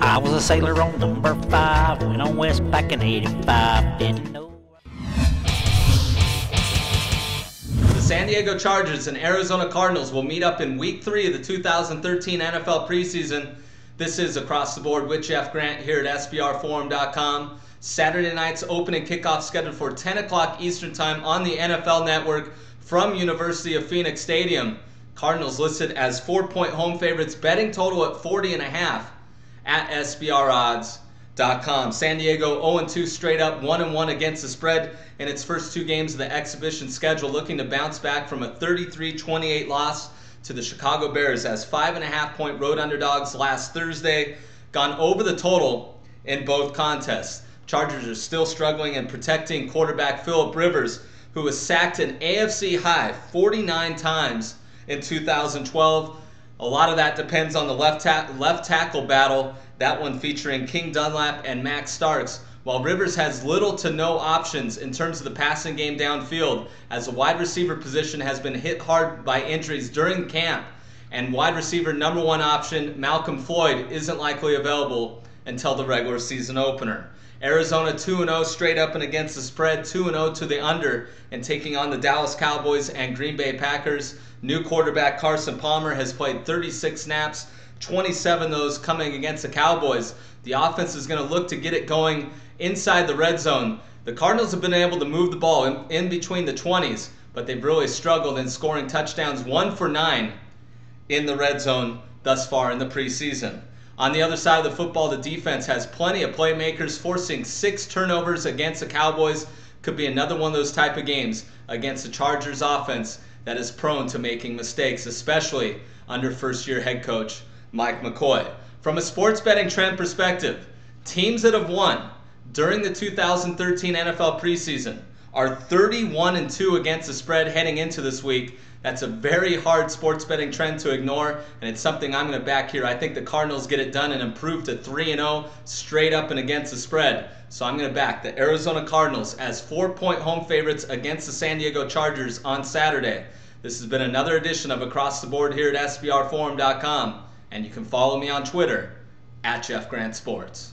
I was a sailor on number five, went on west back in 85. Didn't know. The San Diego Chargers and Arizona Cardinals will meet up in week three of the 2013 NFL preseason. This is across the board with Jeff Grant here at SBRForum.com. Saturday night's opening kickoff scheduled for 10 o'clock Eastern Time on the NFL Network from University of Phoenix Stadium. Cardinals listed as four-point home favorites, betting total at 40 and a half at SBRodds.com. San Diego 0-2 straight up, 1-1 against the spread in its first two games of the exhibition schedule, looking to bounce back from a 33-28 loss to the Chicago Bears as five and a half point road underdogs last Thursday, gone over the total in both contests. Chargers are still struggling in protecting quarterback Philip Rivers, who was sacked an AFC high 49 times in 2012. A lot of that depends on the left, ta- left tackle battle, that one featuring King Dunlap and Max Starks. While Rivers has little to no options in terms of the passing game downfield, as the wide receiver position has been hit hard by injuries during camp, and wide receiver number one option, Malcom Floyd, isn't likely available until the regular season opener. Arizona 2 0 straight up and against the spread, 2 0 to the under, and taking on the Dallas Cowboys and Green Bay Packers. New quarterback Carson Palmer has played 36 snaps, 27 of those coming against the Cowboys. The offense is going to look to get it going inside the red zone. The Cardinals have been able to move the ball in, in between the 20s, but they've really struggled in scoring touchdowns, one for nine in the red zone thus far in the preseason. On the other side of the football, the defense has plenty of playmakers, forcing six turnovers against the Cowboys. Could be another one of those type of games against the Chargers offense that is prone to making mistakes, especially under first year head coach Mike McCoy. From a sports betting trend perspective, teams that have won during the 2013 NFL preseason are 31 and 2 against the spread heading into this week. That's a very hard sports betting trend to ignore, and it's something I'm going to back here. I think the Cardinals get it done and improve to 3 0 straight up and against the spread. So I'm going to back the Arizona Cardinals as four point home favorites against the San Diego Chargers on Saturday. This has been another edition of Across the Board here at SBRForum.com, and you can follow me on Twitter at Jeff Grant Sports.